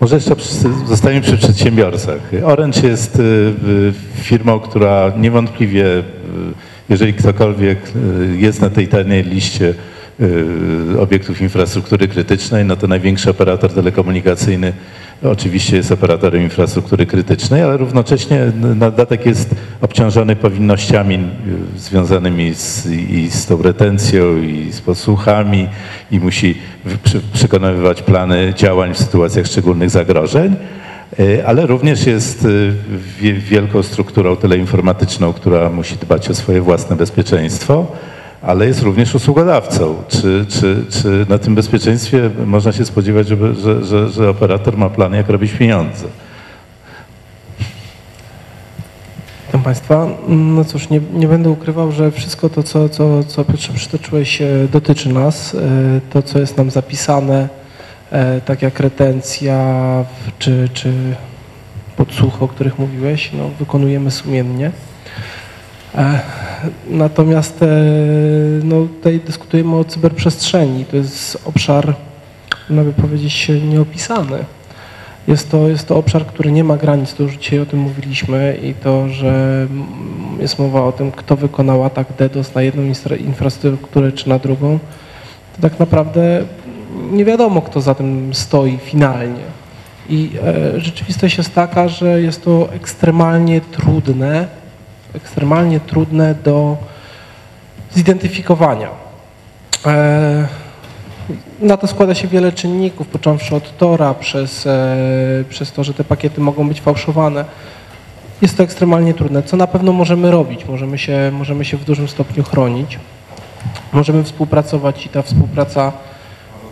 Może jeszcze zostaniemy przy przedsiębiorcach. Orange jest y, firmą, która niewątpliwie, y, jeżeli ktokolwiek y, jest na tej tajnej liście obiektów infrastruktury krytycznej, no to największy operator telekomunikacyjny oczywiście jest operatorem infrastruktury krytycznej, ale równocześnie nadatek jest obciążony powinnościami y, związanymi z, i z tą retencją, i z posłuchami, i musi przekonywać plany działań w sytuacjach szczególnych zagrożeń. Y, Ale również jest y, wie- wielką strukturą teleinformatyczną, która musi dbać o swoje własne bezpieczeństwo, ale jest również usługodawcą. Czy, czy, czy na tym bezpieczeństwie można się spodziewać, żeby, że, że, że operator ma plan, jak robić pieniądze? Witam Państwa. No cóż, nie, nie będę ukrywał, że wszystko to, co, co, co Piotrze przytoczyłeś, e, dotyczy nas. E, To, co jest nam zapisane, e, tak jak retencja czy, czy podsłuchy, o których mówiłeś, no, wykonujemy sumiennie. E, Natomiast e, no, tutaj dyskutujemy o cyberprzestrzeni. To jest obszar, można by powiedzieć, nieopisany. Jest to, jest to obszar, który nie ma granic, to już dzisiaj o tym mówiliśmy i to, że jest mowa o tym, kto wykonał atak DDoS na jedną infrastrukturę czy na drugą, to tak naprawdę nie wiadomo, kto za tym stoi finalnie. I e, rzeczywistość jest taka, że jest to ekstremalnie trudne, ekstremalnie trudne do zidentyfikowania. E, na to składa się wiele czynników, począwszy od Tora, przez, e, przez to, że te pakiety mogą być fałszowane. Jest to ekstremalnie trudne. Co na pewno możemy robić? Możemy się, możemy się w dużym stopniu chronić. Możemy współpracować i ta współpraca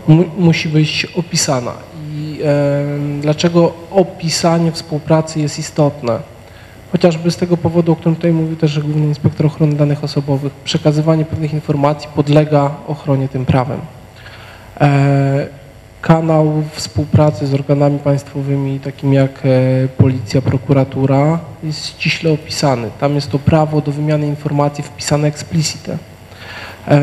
mu, musi być opisana. I e, dlaczego opisanie współpracy jest istotne? Chociażby z tego powodu, o którym tutaj mówił też Główny Inspektor Ochrony Danych Osobowych, przekazywanie pewnych informacji podlega ochronie tym prawem. E, Kanał współpracy z organami państwowymi, takimi jak e, policja, prokuratura, jest ściśle opisany. Tam jest to prawo do wymiany informacji wpisane explicite. E,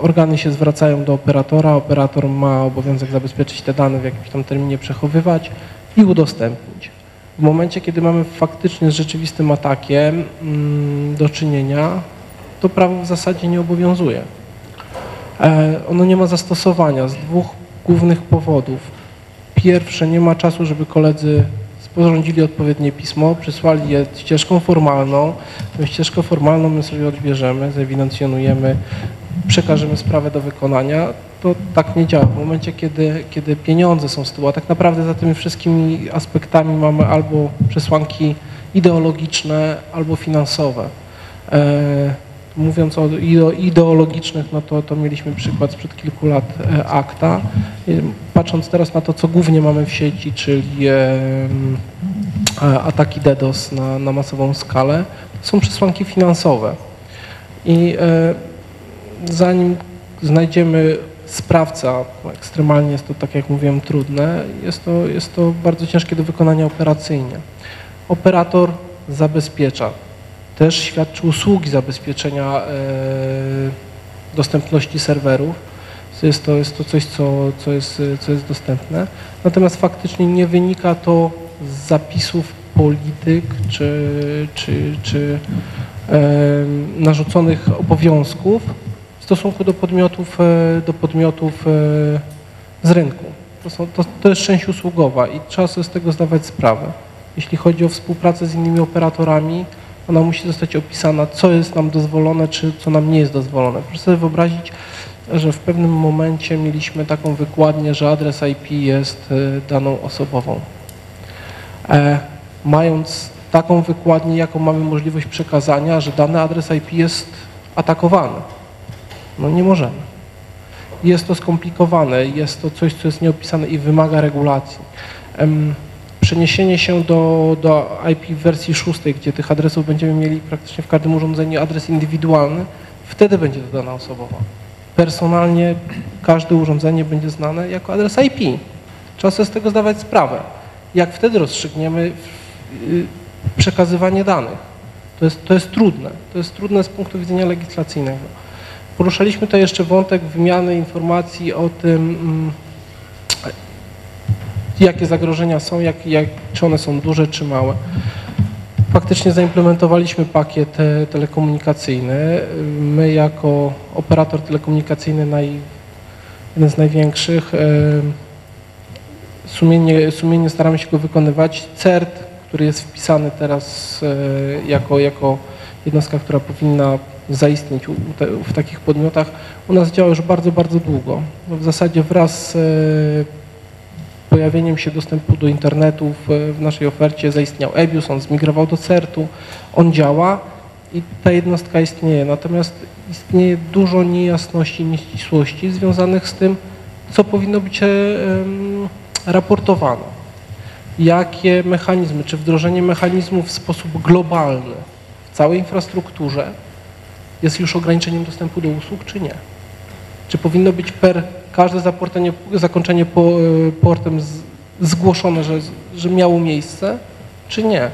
Organy się zwracają do operatora, operator ma obowiązek zabezpieczyć te dane w jakimś tam terminie, przechowywać i udostępnić. W momencie, kiedy mamy faktycznie z rzeczywistym atakiem mm, do czynienia, to prawo w zasadzie nie obowiązuje. E, Ono nie ma zastosowania z dwóch głównych powodów. Pierwsze, nie ma czasu, żeby koledzy sporządzili odpowiednie pismo, przysłali je ścieżką formalną. Tę ścieżkę formalną my sobie odbierzemy, zewidencjonujemy, przekażemy sprawę do wykonania. To tak nie działa. W momencie, kiedy, kiedy pieniądze są z tyłu, a tak naprawdę za tymi wszystkimi aspektami mamy albo przesłanki ideologiczne, albo finansowe. E, Mówiąc o ideo- ideologicznych, no to, to mieliśmy przykład sprzed kilku lat e, akta. Patrząc teraz na to, co głównie mamy w sieci, czyli e, ataki DDoS na, na masową skalę, to są przesłanki finansowe. I zanim znajdziemy sprawca, ekstremalnie jest to, tak jak mówiłem, trudne, jest to, jest to bardzo ciężkie do wykonania operacyjnie. Operator zabezpiecza, też świadczy usługi zabezpieczenia e, dostępności serwerów. Jest to, jest to coś, co, co, jest, co jest dostępne. Natomiast faktycznie nie wynika to z zapisów polityk czy, czy, czy narzuconych obowiązków stosunku do podmiotów, e, do podmiotów e, z rynku. To, są, to, to jest część usługowa i trzeba sobie z tego zdawać sprawę. Jeśli chodzi o współpracę z innymi operatorami, ona musi zostać opisana, co jest nam dozwolone, czy co nam nie jest dozwolone. Proszę sobie wyobrazić, że w pewnym momencie mieliśmy taką wykładnię, że adres IP jest e, daną osobową. E, mając taką wykładnię, jaką mamy możliwość przekazania, że dany adres IP jest atakowany. No nie możemy. Jest to skomplikowane, jest to coś, co jest nieopisane i wymaga regulacji. Przeniesienie się do, do IP w wersji szóstej, gdzie tych adresów będziemy mieli praktycznie w każdym urządzeniu adres indywidualny, wtedy będzie to dana osobowa. Personalnie każde urządzenie będzie znane jako adres IP. Trzeba sobie z tego zdawać sprawę. Jak wtedy rozstrzygniemy y, przekazywanie danych? To jest, to jest trudne. To jest trudne z punktu widzenia legislacyjnego. Poruszaliśmy tutaj jeszcze wątek wymiany informacji o tym, mm, jakie zagrożenia są, jak, jak, czy one są duże, czy małe. Faktycznie zaimplementowaliśmy pakiet e, telekomunikacyjny. My jako operator telekomunikacyjny, naj, jeden z największych, e, sumiennie, sumiennie staramy się go wykonywać. CERT, który jest wpisany teraz e, jako, jako jednostka, która powinna zaistnieć w takich podmiotach, u nas działa już bardzo, bardzo długo. No w zasadzie wraz z e, pojawieniem się dostępu do internetu w, naszej ofercie zaistniał EBIUS, on zmigrował do CERT-u, on działa i ta jednostka istnieje. Natomiast istnieje dużo niejasności, nieścisłości związanych z tym, co powinno być e, raportowane. Jakie mechanizmy, czy wdrożenie mechanizmów w sposób globalny w całej infrastrukturze jest już ograniczeniem dostępu do usług, czy nie? Czy powinno być per każde zakończenie po, e, portem z, zgłoszone, że, że miało miejsce, czy nie?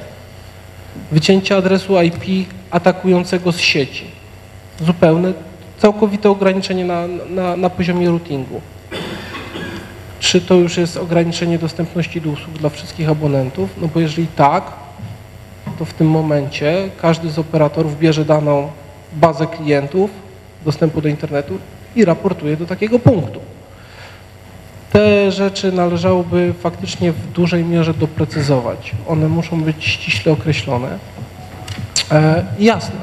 Wycięcie adresu IP atakującego z sieci. Zupełne, całkowite ograniczenie na, na, na poziomie routingu. Czy to już jest ograniczenie dostępności do usług dla wszystkich abonentów? No bo jeżeli tak, to w tym momencie każdy z operatorów bierze daną bazę klientów dostępu do internetu i raportuje do takiego punktu. Te rzeczy należałoby faktycznie w dużej mierze doprecyzować. One muszą być ściśle określone. E, jasne.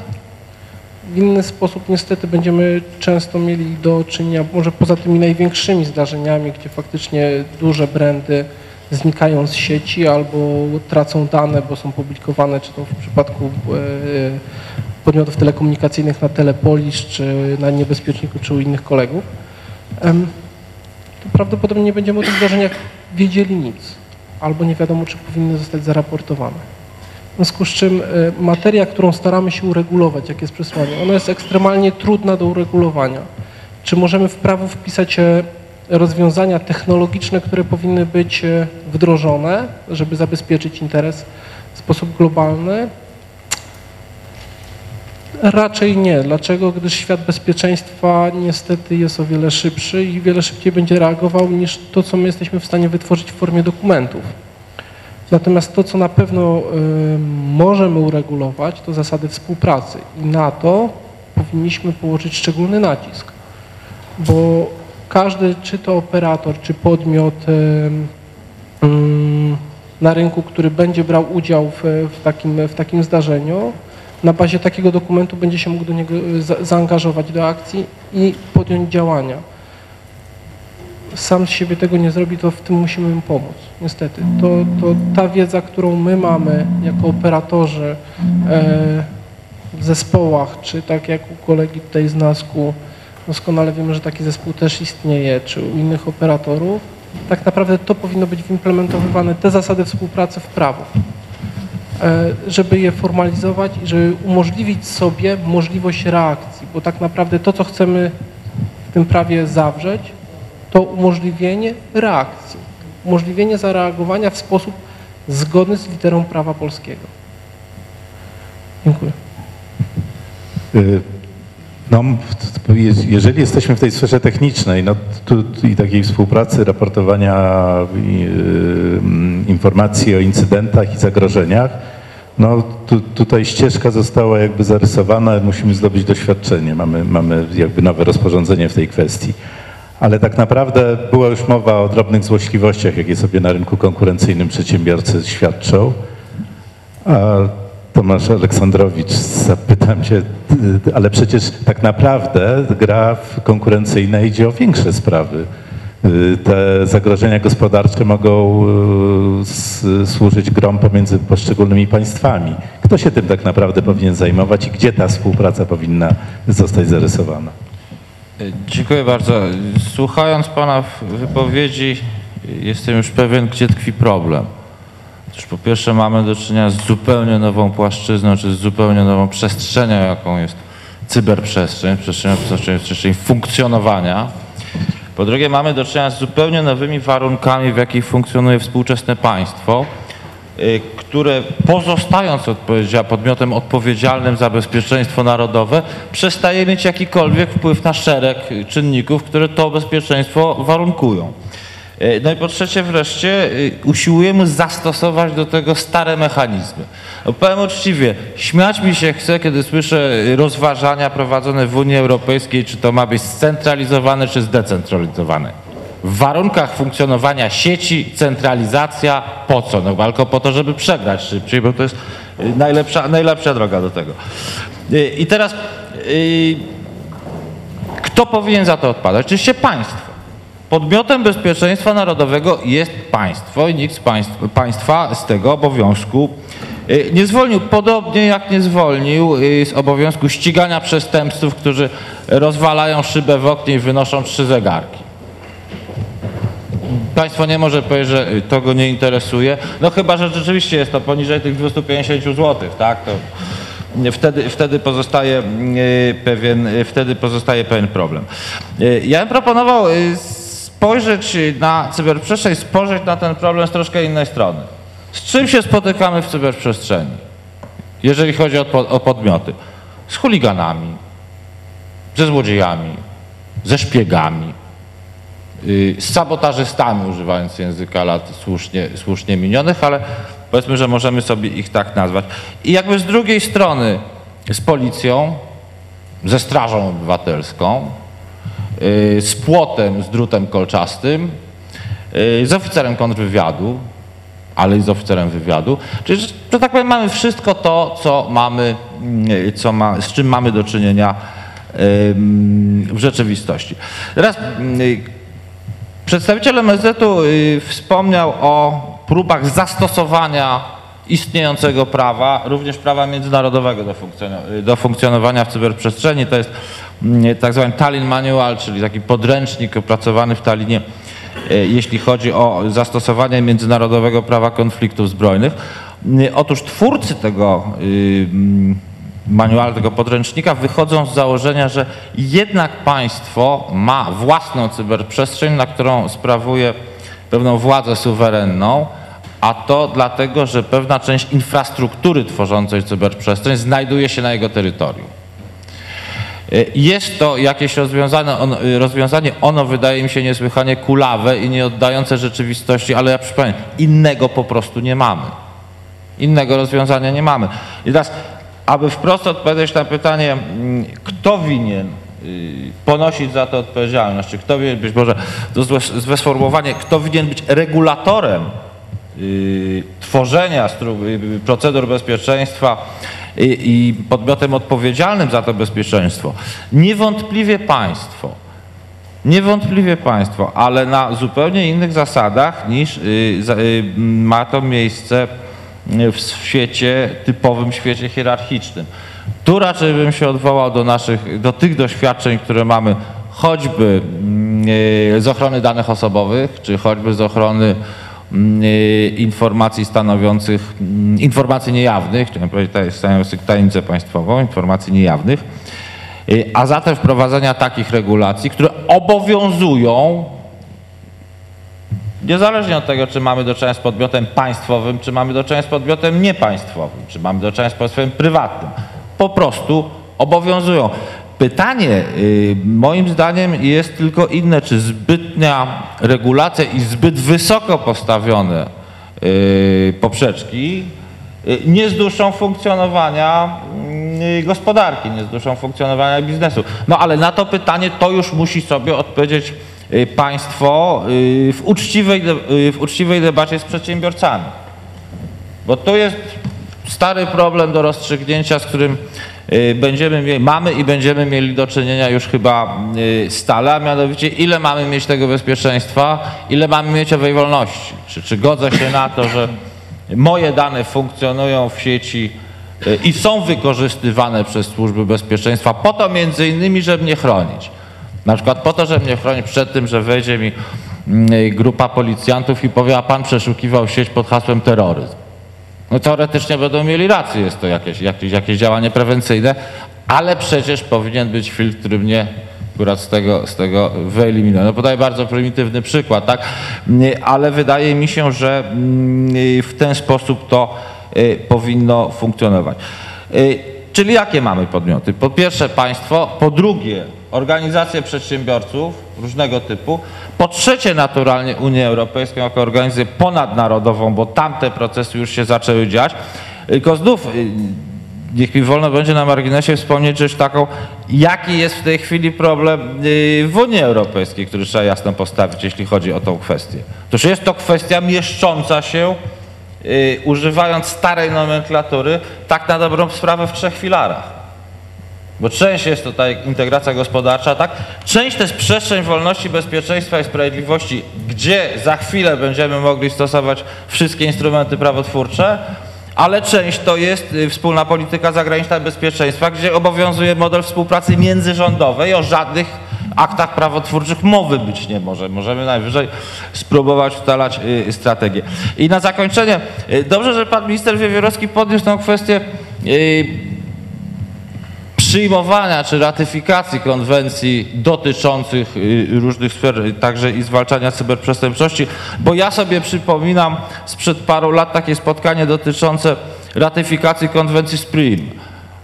W inny sposób niestety będziemy często mieli do czynienia, może poza tymi największymi zdarzeniami, gdzie faktycznie duże brandy znikają z sieci albo tracą dane, bo są publikowane, czy to w przypadku e, podmiotów telekomunikacyjnych na Telepolis, czy na Niebezpieczniku, czy u innych kolegów, to prawdopodobnie nie będziemy o tych zdarzeniach wiedzieli nic, albo nie wiadomo, czy powinny zostać zaraportowane. W związku z czym e, materia, którą staramy się uregulować, jak jest przesłanie, ona jest ekstremalnie trudna do uregulowania. Czy możemy w prawo wpisać e, rozwiązania technologiczne, które powinny być e, wdrożone, żeby zabezpieczyć interes w sposób globalny? Raczej nie. Dlaczego? Gdyż świat bezpieczeństwa niestety jest o wiele szybszy i wiele szybciej będzie reagował niż to, co my jesteśmy w stanie wytworzyć w formie dokumentów. Natomiast to, co na pewno y, możemy uregulować, to zasady współpracy i na to powinniśmy położyć szczególny nacisk, bo każdy, czy to operator, czy podmiot y, y, na rynku, który będzie brał udział w, w, takim, w takim zdarzeniu, na bazie takiego dokumentu będzie się mógł do niego za, zaangażować do akcji i podjąć działania. Sam z siebie tego nie zrobi, to w tym musimy mu pomóc. Niestety. To, to ta wiedza, którą my mamy jako operatorzy e, w zespołach, czy tak jak u kolegi tutaj z NASK-u, doskonale wiemy, że taki zespół też istnieje, czy u innych operatorów, tak naprawdę to powinno być implementowywane, te zasady współpracy w prawo. E, żeby je formalizować i żeby umożliwić sobie możliwość reakcji, bo tak naprawdę to, co chcemy w tym prawie zawrzeć, to umożliwienie reakcji, umożliwienie zareagowania w sposób zgodny z literą prawa polskiego. Dziękuję. Y, je- jeżeli jesteśmy w tej sferze technicznej no, tu, i takiej współpracy, raportowania y, informacji o incydentach i zagrożeniach, no tu, tutaj ścieżka została jakby zarysowana, musimy zdobyć doświadczenie, mamy, mamy jakby nowe rozporządzenie w tej kwestii. Ale tak naprawdę była już mowa o drobnych złośliwościach, jakie sobie na rynku konkurencyjnym przedsiębiorcy świadczą. A Tomasz Aleksandrowicz, zapytam Cię, ale przecież tak naprawdę gra konkurencyjna idzie o większe sprawy. Te zagrożenia gospodarcze mogą y, służyć grom pomiędzy poszczególnymi państwami. Kto się tym tak naprawdę powinien zajmować i gdzie ta współpraca powinna zostać zarysowana? Dziękuję bardzo. Słuchając Pana wypowiedzi, jestem już pewien, gdzie tkwi problem. Otóż po pierwsze mamy do czynienia z zupełnie nową płaszczyzną, czy z zupełnie nową przestrzenią, jaką jest cyberprzestrzeń, przestrzeń, przestrzeń, funkcjonowania. Po drugie mamy do czynienia z zupełnie nowymi warunkami, w jakich funkcjonuje współczesne państwo, y, które pozostając podmiotem odpowiedzialnym za bezpieczeństwo narodowe, przestaje mieć jakikolwiek wpływ na szereg czynników, które to bezpieczeństwo warunkują. E, No i po trzecie wreszcie y, usiłujemy zastosować do tego stare mechanizmy. No powiem uczciwie, śmiać mi się chce, kiedy słyszę y, rozważania prowadzone w Unii Europejskiej, czy to ma być scentralizowane, czy zdecentralizowane. W warunkach funkcjonowania sieci centralizacja po co? No tylko po to, żeby przegrać szybciej, bo to jest najlepsza, najlepsza droga do tego. I teraz kto powinien za to odpowiadać? Oczywiście państwo. Podmiotem bezpieczeństwa narodowego jest państwo i nikt z państw, państwa z tego obowiązku y, nie zwolnił. Podobnie jak nie zwolnił y, z obowiązku ścigania przestępców, którzy rozwalają szybę w oknie i wynoszą trzy zegarki. Państwo nie może powiedzieć, że y, to go nie interesuje. No chyba, że rzeczywiście jest to poniżej tych 250 zł, tak? To wtedy, wtedy, pozostaje pewien, wtedy pozostaje pewien problem. Ja bym proponował spojrzeć na cyberprzestrzeń, spojrzeć na ten problem z troszkę innej strony. Z czym się spotykamy w cyberprzestrzeni, jeżeli chodzi o, o podmioty? Z chuliganami, ze złodziejami, ze szpiegami, y, z sabotażystami, używając języka lat słusznie, słusznie minionych, ale powiedzmy, że możemy sobie ich tak nazwać. I jakby z drugiej strony z policją, ze strażą obywatelską, z płotem, z drutem kolczastym, y, z oficerem kontrwywiadu, ale i z oficerem wywiadu. Czyli, że, tak powiem, mamy wszystko to, co mamy, mm, co ma, z czym mamy do czynienia w rzeczywistości. Teraz y, Przedstawiciel MSZ-u y, wspomniał o próbach zastosowania istniejącego prawa, również prawa międzynarodowego do, y, do funkcjonowania w cyberprzestrzeni. To jest mm, tak zwany Tallinn Manual, czyli taki podręcznik opracowany w Tallinie, y, jeśli chodzi o zastosowanie międzynarodowego prawa konfliktów zbrojnych. Y, Otóż twórcy tego y, mm, manualu, tego podręcznika wychodzą z założenia, że jednak państwo ma własną cyberprzestrzeń, na którą sprawuje pewną władzę suwerenną, a to dlatego, że pewna część infrastruktury tworzącej cyberprzestrzeń znajduje się na jego terytorium. Y, Jest to jakieś rozwiązanie, on, y, rozwiązanie, ono wydaje mi się niesłychanie kulawe i nie oddające rzeczywistości, ale ja przypomnę, innego po prostu nie mamy. Innego rozwiązania nie mamy. I teraz, aby wprost odpowiedzieć na pytanie, mm, kto winien y, ponosić za to odpowiedzialność, czy kto winien być, może to złe, złe sformułowanie, kto winien być regulatorem tworzenia stru- y, procedur bezpieczeństwa i, podmiotem odpowiedzialnym za to bezpieczeństwo. Niewątpliwie państwo. Niewątpliwie państwo, ale na zupełnie innych zasadach niż y, y, ma to miejsce y, w świecie, typowym świecie hierarchicznym. Tu raczej bym się odwołał do naszych, do tych doświadczeń, które mamy choćby mm, y, z ochrony danych osobowych, czy choćby z ochrony y, informacji stanowiących, mm, informacji niejawnych, chciałem powiedzieć stanowiących tajemnicę państwową, informacji niejawnych, Y, a zatem wprowadzenia takich regulacji, które obowiązują niezależnie od tego, czy mamy do czynienia z podmiotem państwowym, czy mamy do czynienia z podmiotem niepaństwowym, czy mamy do czynienia z podmiotem prywatnym. Po prostu obowiązują. Pytanie y, moim zdaniem jest tylko inne, czy zbytnia regulacja i zbyt wysoko postawione y, poprzeczki y, nie zduszą funkcjonowania gospodarki, nie zduszą funkcjonowania biznesu. No ale na to pytanie to już musi sobie odpowiedzieć państwo w uczciwej, w uczciwej debacie z przedsiębiorcami. Bo to jest stary problem do rozstrzygnięcia, z którym będziemy mieli, mamy i będziemy mieli do czynienia już chyba y, stale, a mianowicie ile mamy mieć tego bezpieczeństwa, ile mamy mieć owej wolności. Czy, czy godzę się na to, że moje dane funkcjonują w sieci y, i są wykorzystywane przez służby bezpieczeństwa po to między innymi, żeby mnie chronić. Na przykład po to, żeby mnie chronić przed tym, że wejdzie mi mm, grupa policjantów i powie, a pan przeszukiwał sieć pod hasłem terroryzm. No teoretycznie będą mieli rację, jest to jakieś, jakieś, jakieś działanie prewencyjne, ale przecież powinien być filtr, który mnie akurat z tego, z tego wyeliminuje. No podaję bardzo prymitywny przykład, tak? Ale wydaje mi się, że mm, w ten sposób to y, powinno funkcjonować. Y, Czyli jakie mamy podmioty? Po pierwsze państwo, po drugie organizacje przedsiębiorców różnego typu, po trzecie naturalnie Unię Europejską jako organizację ponadnarodową, bo tamte procesy już się zaczęły dziać. Tylko znów y, niech mi wolno będzie na marginesie wspomnieć rzecz taką, jaki jest w tej chwili problem y, w Unii Europejskiej, który trzeba jasno postawić, jeśli chodzi o tą kwestię. Otóż jest to kwestia mieszcząca się, y, używając starej nomenklatury, tak na dobrą sprawę w trzech filarach. Bo część jest tutaj integracja gospodarcza, tak? Część to jest przestrzeń wolności, bezpieczeństwa i sprawiedliwości, gdzie za chwilę będziemy mogli stosować wszystkie instrumenty prawotwórcze, ale część to jest y, wspólna polityka zagraniczna bezpieczeństwa, gdzie obowiązuje model współpracy międzyrządowej. O żadnych aktach prawotwórczych mowy być nie może. Możemy najwyżej spróbować ustalać y, strategię. I na zakończenie, y, dobrze, że pan minister Wiewiórowski podniósł tę kwestię przyjmowania czy ratyfikacji konwencji dotyczących y, różnych sfer, y, także i zwalczania cyberprzestępczości, bo ja sobie przypominam sprzed paru lat takie spotkanie dotyczące ratyfikacji konwencji SPRIM.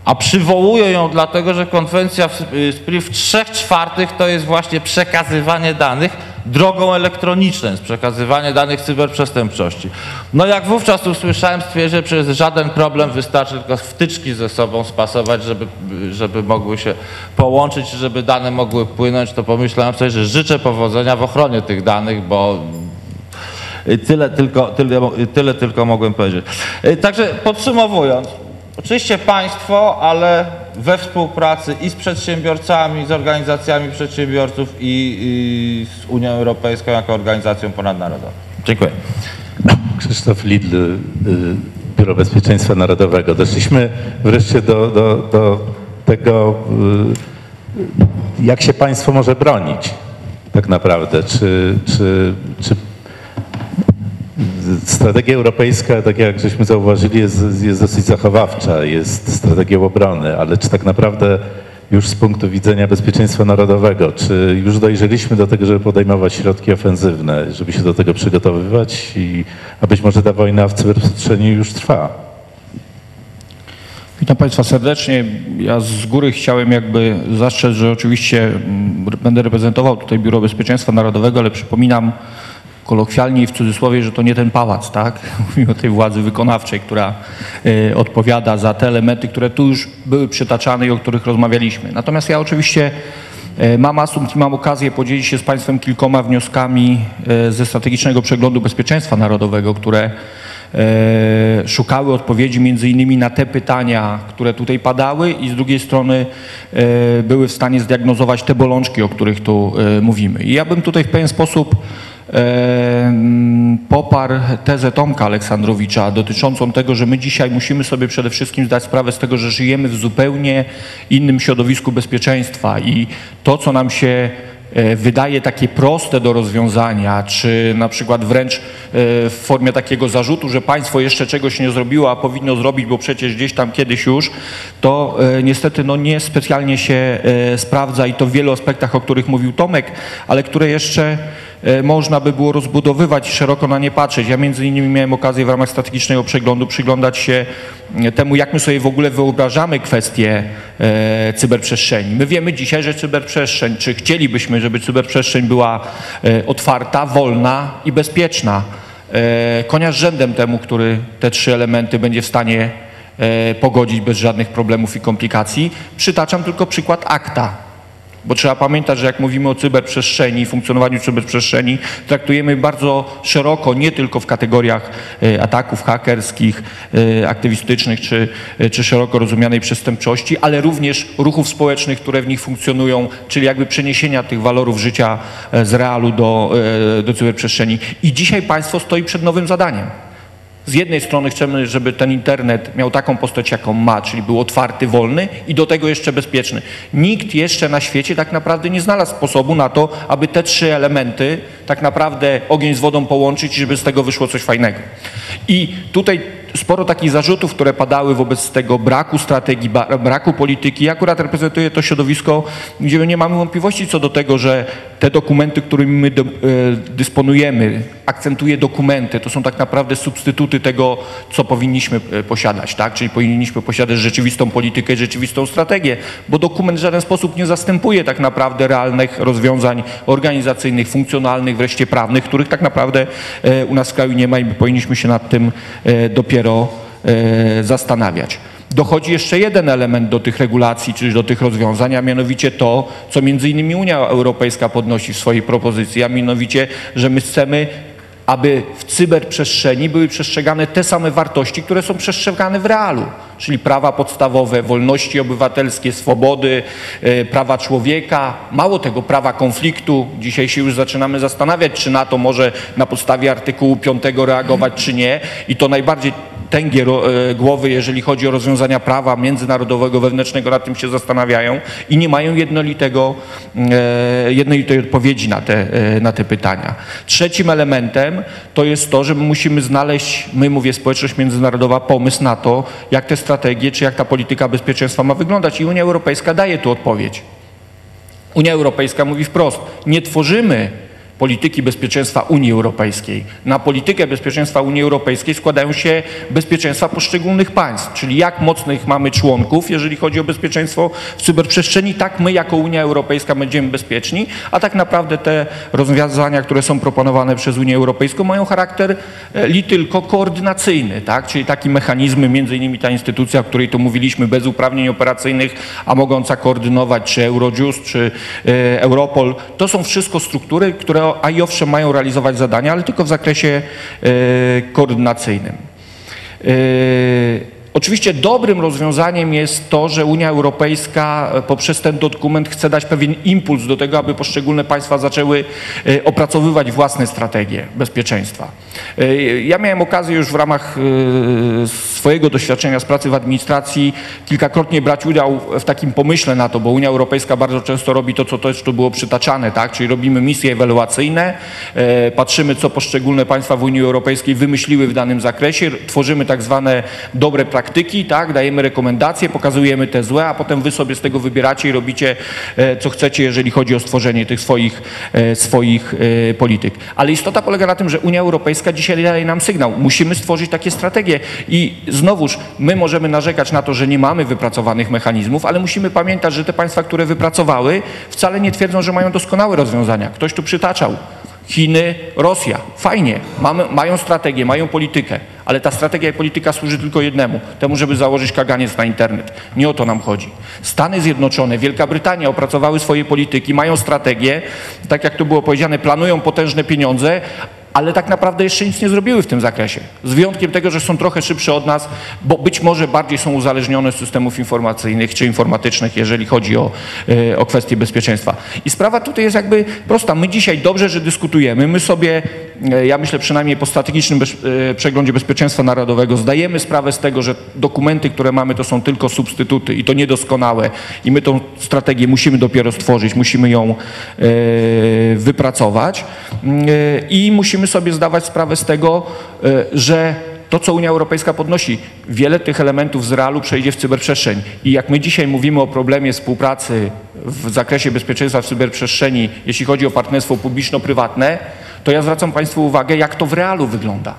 A przywołuję ją dlatego, że konwencja y, SPRIM w trzech czwartych to jest właśnie przekazywanie danych drogą elektroniczną, przekazywanie danych cyberprzestępczości. No jak wówczas usłyszałem, stwierdziłem, że jest żaden problem, wystarczy tylko wtyczki ze sobą spasować, żeby, żeby mogły się połączyć, żeby dane mogły płynąć, to pomyślałem sobie, że życzę powodzenia w ochronie tych danych, bo Tyle tylko, tyle, tyle tylko mogłem powiedzieć. Y, Także podsumowując, oczywiście państwo, ale we współpracy i z przedsiębiorcami, z organizacjami przedsiębiorców i, i z Unią Europejską jako organizacją ponadnarodową. Dziękuję. Krzysztof Lidl, y, Biuro Bezpieczeństwa Narodowego. Doszliśmy wreszcie do, do, do tego, y, jak się państwo może bronić tak naprawdę. Czy, czy, czy strategia europejska, tak jak żeśmy zauważyli, jest, jest dosyć zachowawcza, jest strategią obrony, ale czy tak naprawdę już z punktu widzenia bezpieczeństwa narodowego, czy już dojrzeliśmy do tego, żeby podejmować środki ofensywne, żeby się do tego przygotowywać i a być może ta wojna w cyberprzestrzeni już trwa? Witam Państwa serdecznie. Ja z góry chciałem jakby zastrzec, że oczywiście mm, będę reprezentował tutaj Biuro Bezpieczeństwa Narodowego, ale przypominam kolokwialnie i w cudzysłowie, że to nie ten pałac, tak? Mówimy o tej władzy wykonawczej, która y, odpowiada za te elementy, które tu już były przytaczane i o których rozmawialiśmy. Natomiast ja oczywiście y, mam asumpt i mam okazję podzielić się z Państwem kilkoma wnioskami y, ze strategicznego przeglądu bezpieczeństwa narodowego, które e, szukały odpowiedzi między innymi na te pytania, które tutaj padały i z drugiej strony e, były w stanie zdiagnozować te bolączki, o których tu e, mówimy. I ja bym tutaj w pewien sposób e, poparł tezę Tomka Aleksandrowicza dotyczącą tego, że my dzisiaj musimy sobie przede wszystkim zdać sprawę z tego, że żyjemy w zupełnie innym środowisku bezpieczeństwa i to, co nam się e, wydaje takie proste do rozwiązania, czy na przykład wręcz e, w formie takiego zarzutu, że państwo jeszcze czegoś nie zrobiło, a powinno zrobić, bo przecież gdzieś tam kiedyś już, to e, niestety no, nie specjalnie się sprawdza i to w wielu aspektach, o których mówił Tomek, ale które jeszcze można by było rozbudowywać i szeroko na nie patrzeć. Ja między innymi miałem okazję w ramach strategicznego przeglądu przyglądać się e, temu, jak my sobie w ogóle wyobrażamy kwestię e, cyberprzestrzeni. My wiemy dzisiaj, że cyberprzestrzeń, czy chcielibyśmy, żeby cyberprzestrzeń była e, otwarta, wolna i bezpieczna. E, konia z rzędem temu, który te trzy elementy będzie w stanie e, pogodzić bez żadnych problemów i komplikacji. Przytaczam tylko przykład akta. Bo trzeba pamiętać, że jak mówimy o cyberprzestrzeni, funkcjonowaniu cyberprzestrzeni, traktujemy bardzo szeroko, nie tylko w kategoriach e, ataków hakerskich, e, aktywistycznych czy, e, czy szeroko rozumianej przestępczości, ale również ruchów społecznych, które w nich funkcjonują, czyli jakby przeniesienia tych walorów życia z realu do, do cyberprzestrzeni. I dzisiaj państwo stoi przed nowym zadaniem. Z jednej strony chcemy, żeby ten internet miał taką postać, jaką ma, czyli był otwarty, wolny i do tego jeszcze bezpieczny. Nikt jeszcze na świecie tak naprawdę nie znalazł sposobu na to, aby te trzy elementy tak naprawdę ogień z wodą połączyć żeby z tego wyszło coś fajnego. I tutaj sporo takich zarzutów, które padały wobec tego braku strategii, braku polityki. Ja akurat reprezentuję to środowisko, gdzie nie mamy wątpliwości co do tego, że te dokumenty, którymi my e, dysponujemy, akcentuję dokumenty, to są tak naprawdę substytuty tego, co powinniśmy e, posiadać, tak? Czyli powinniśmy posiadać rzeczywistą politykę rzeczywistą strategię, bo dokument w żaden sposób nie zastępuje tak naprawdę realnych rozwiązań organizacyjnych, funkcjonalnych, wreszcie prawnych, których tak naprawdę e, u nas w kraju nie ma i my powinniśmy się nad tym e, dopiero e, zastanawiać. Dochodzi jeszcze jeden element do tych regulacji, czyli do tych rozwiązań, a mianowicie to, co między innymi Unia Europejska podnosi w swojej propozycji, a mianowicie, że my chcemy aby w cyberprzestrzeni były przestrzegane te same wartości, które są przestrzegane w realu, czyli prawa podstawowe, wolności obywatelskie, swobody, e, prawa człowieka, mało tego, prawa konfliktu. Dzisiaj się już zaczynamy zastanawiać, czy na to może na podstawie artykułu 5 reagować, czy nie. I to najbardziej tęgie e, głowy, jeżeli chodzi o rozwiązania prawa międzynarodowego, wewnętrznego, nad tym się zastanawiają i nie mają jednolitego, e, jednolitej odpowiedzi na te, e, na te pytania. Trzecim elementem to jest to, że my musimy znaleźć, my mówię społeczność międzynarodowa, pomysł na to, jak te strategie, czy jak ta polityka bezpieczeństwa ma wyglądać i Unia Europejska daje tu odpowiedź. Unia Europejska mówi wprost, nie tworzymy polityki bezpieczeństwa Unii Europejskiej. Na politykę bezpieczeństwa Unii Europejskiej składają się bezpieczeństwa poszczególnych państw, czyli jak mocnych mamy członków, jeżeli chodzi o bezpieczeństwo w cyberprzestrzeni, tak my jako Unia Europejska będziemy bezpieczni, a tak naprawdę te rozwiązania, które są proponowane przez Unię Europejską mają charakter e, li tylko koordynacyjny, tak? czyli takie mechanizmy, między innymi ta instytucja, o której tu mówiliśmy, bez uprawnień operacyjnych, a mogąca koordynować czy Eurojust, czy e, Europol, to są wszystko struktury, które a i owszem mają realizować zadania, ale tylko w zakresie e, koordynacyjnym. E, Oczywiście dobrym rozwiązaniem jest to, że Unia Europejska e, poprzez ten dokument chce dać pewien impuls do tego, aby poszczególne państwa zaczęły opracowywać własne strategie bezpieczeństwa. Ja miałem okazję już w ramach swojego doświadczenia z pracy w administracji kilkakrotnie brać udział w takim pomyśle na to, bo Unia Europejska bardzo często robi to, co też tu było przytaczane, tak? czyli robimy misje ewaluacyjne, e, patrzymy, co poszczególne państwa w Unii Europejskiej wymyśliły w danym zakresie, tworzymy tak zwane dobre praktyki, tak? dajemy rekomendacje, pokazujemy te złe, a potem wy sobie z tego wybieracie i robicie, e, co chcecie, jeżeli chodzi o stworzenie tych swoich, e, swoich e, polityk. Ale istota polega na tym, że Unia Europejska dzisiaj daje nam sygnał. Musimy stworzyć takie strategie i znowuż my możemy narzekać na to, że nie mamy wypracowanych mechanizmów, ale musimy pamiętać, że te państwa, które wypracowały, wcale nie twierdzą, że mają doskonałe rozwiązania. Ktoś tu przytaczał. Chiny, Rosja. Fajnie, mamy, mają strategię, mają politykę, ale ta strategia i polityka służy tylko jednemu, temu, żeby założyć kaganiec na internet. Nie o to nam chodzi. Stany Zjednoczone, Wielka Brytania opracowały swoje polityki, mają strategię, tak jak tu było powiedziane, planują potężne pieniądze, ale tak naprawdę jeszcze nic nie zrobiły w tym zakresie. Z wyjątkiem tego, że są trochę szybsze od nas, bo być może bardziej są uzależnione z systemów informacyjnych czy informatycznych, jeżeli chodzi o, e, o kwestie bezpieczeństwa. I sprawa tutaj jest jakby prosta. My dzisiaj dobrze, że dyskutujemy. My sobie, ja myślę przynajmniej po strategicznym bez, e, przeglądzie bezpieczeństwa narodowego, zdajemy sprawę z tego, że dokumenty, które mamy, to są tylko substytuty i to niedoskonałe. I my tą strategię musimy dopiero stworzyć, musimy ją e, wypracować Mm, e, i musimy sobie zdawać sprawę z tego, e, że to, co Unia Europejska podnosi, wiele tych elementów z realu przejdzie w cyberprzestrzeń. I jak my dzisiaj mówimy o problemie współpracy w zakresie bezpieczeństwa w cyberprzestrzeni, jeśli chodzi o partnerstwo publiczno-prywatne, to ja zwracam Państwu uwagę, jak to w realu wygląda.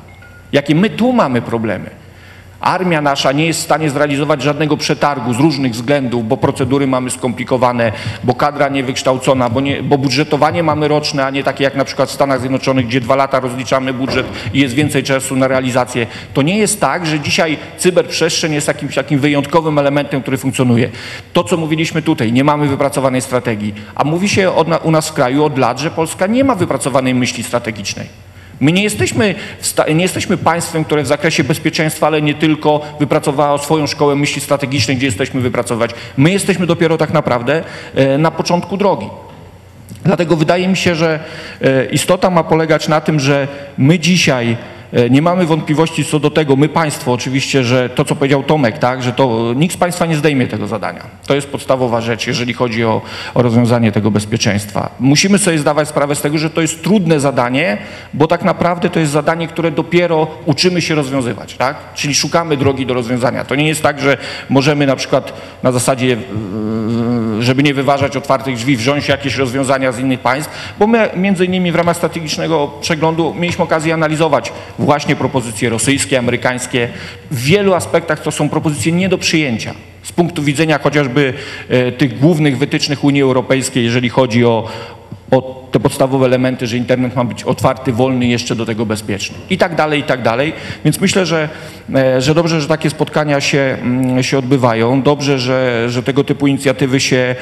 Jakie my tu mamy problemy. Armia nasza nie jest w stanie zrealizować żadnego przetargu z różnych względów, bo procedury mamy skomplikowane, bo kadra niewykształcona, bo, nie, bo budżetowanie mamy roczne, a nie takie jak na przykład w Stanach Zjednoczonych, gdzie dwa lata rozliczamy budżet i jest więcej czasu na realizację. To nie jest tak, że dzisiaj cyberprzestrzeń jest jakimś takim wyjątkowym elementem, który funkcjonuje. To, co mówiliśmy tutaj, nie mamy wypracowanej strategii, a mówi się od, u nas w kraju od lat, że Polska nie ma wypracowanej myśli strategicznej. My nie jesteśmy, nie jesteśmy państwem, które w zakresie bezpieczeństwa, ale nie tylko, wypracowało swoją szkołę myśli strategicznej, gdzie jesteśmy wypracować. My jesteśmy dopiero tak naprawdę e, na początku drogi. Dlatego wydaje mi się, że e, istota ma polegać na tym, że my dzisiaj nie mamy wątpliwości co do tego, my państwo oczywiście, że to co powiedział Tomek, tak, że to nikt z państwa nie zdejmie tego zadania. To jest podstawowa rzecz, jeżeli chodzi o, o rozwiązanie tego bezpieczeństwa. Musimy sobie zdawać sprawę z tego, że to jest trudne zadanie, bo tak naprawdę to jest zadanie, które dopiero uczymy się rozwiązywać, tak? Czyli szukamy drogi do rozwiązania. To nie jest tak, że możemy na przykład na zasadzie, yy, żeby nie wyważać otwartych drzwi, wziąć jakieś rozwiązania z innych państw, bo my między innymi w ramach strategicznego przeglądu mieliśmy okazję analizować właśnie propozycje rosyjskie, amerykańskie. W wielu aspektach to są propozycje nie do przyjęcia. Z punktu widzenia chociażby e, tych głównych wytycznych Unii Europejskiej, jeżeli chodzi o, o te podstawowe elementy, że internet ma być otwarty, wolny jeszcze do tego bezpieczny. I tak dalej, i tak dalej. Więc myślę, że, e, że dobrze, że takie spotkania się, mm, się odbywają. Dobrze, że, że tego typu inicjatywy się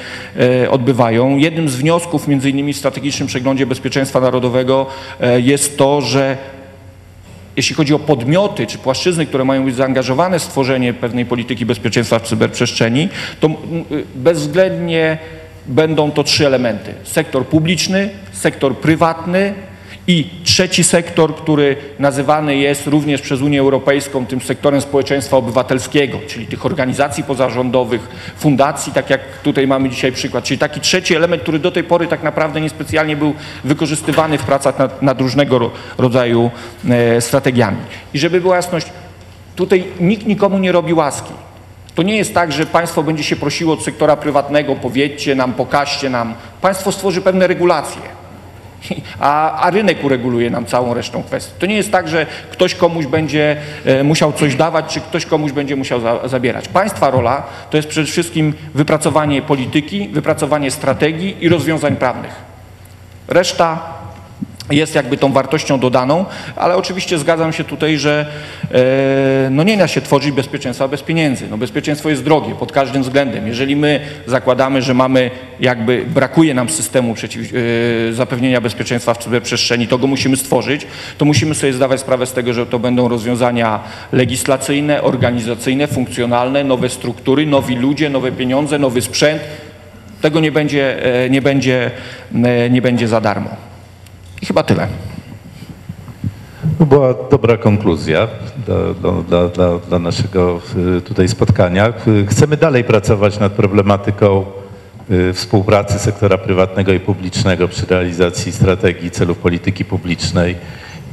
e, odbywają. Jednym z wniosków, między innymi w strategicznym przeglądzie bezpieczeństwa narodowego jest to, że jeśli chodzi o podmioty czy płaszczyzny, które mają być zaangażowane w stworzenie pewnej polityki bezpieczeństwa w cyberprzestrzeni, to mm, y, bezwzględnie będą to trzy elementy. Sektor publiczny, sektor prywatny i trzeci sektor, który nazywany jest również przez Unię Europejską tym sektorem społeczeństwa obywatelskiego, czyli tych organizacji pozarządowych, fundacji, tak jak tutaj mamy dzisiaj przykład. Czyli taki trzeci element, który do tej pory tak naprawdę niespecjalnie był wykorzystywany w pracach nad, nad różnego ro- rodzaju e, strategiami. I żeby była jasność, tutaj nikt nikomu nie robi łaski. To nie jest tak, że państwo będzie się prosiło od sektora prywatnego, powiedzcie nam, pokażcie nam. Państwo stworzy pewne regulacje, a, a rynek ureguluje nam całą resztą kwestii. To nie jest tak, że ktoś komuś będzie e, musiał coś dawać, czy ktoś komuś będzie musiał za, zabierać. Państwa rola to jest przede wszystkim wypracowanie polityki, wypracowanie strategii i rozwiązań prawnych. Reszta jest jakby tą wartością dodaną, ale oczywiście zgadzam się tutaj, że e, no nie da się tworzyć bezpieczeństwa bez pieniędzy. No bezpieczeństwo jest drogie pod każdym względem. Jeżeli my zakładamy, że mamy jakby brakuje nam systemu przeciw, e, zapewnienia bezpieczeństwa w cyberprzestrzeni, to go musimy stworzyć, to musimy sobie zdawać sprawę z tego, że to będą rozwiązania legislacyjne, organizacyjne, funkcjonalne, nowe struktury, nowi ludzie, nowe pieniądze, nowy sprzęt. Tego nie będzie, e, nie będzie, nie będzie za darmo. I chyba tyle. To była dobra konkluzja dla, dla, dla, dla, naszego y, tutaj spotkania. Y, Chcemy dalej pracować nad problematyką y, współpracy sektora prywatnego i publicznego przy realizacji strategii celów polityki publicznej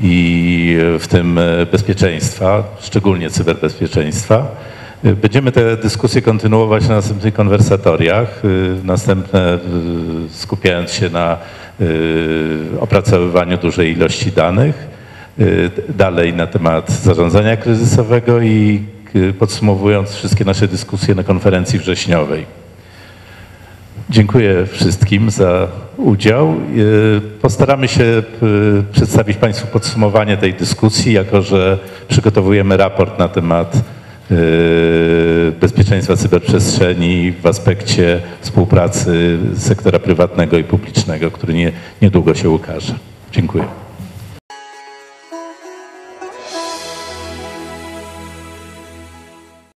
i w tym bezpieczeństwa, szczególnie cyberbezpieczeństwa. Będziemy te dyskusje kontynuować na następnych konwersatoriach, następne skupiając się na opracowywaniu dużej ilości danych, y, dalej na temat zarządzania kryzysowego i y, podsumowując wszystkie nasze dyskusje na konferencji wrześniowej. Dziękuję wszystkim za udział. Y, Postaramy się y, przedstawić Państwu podsumowanie tej dyskusji, jako że przygotowujemy raport na temat y, bezpieczeństwa cyberprzestrzeni w aspekcie współpracy sektora prywatnego i publicznego, który nie, niedługo się ukaże. Dziękuję.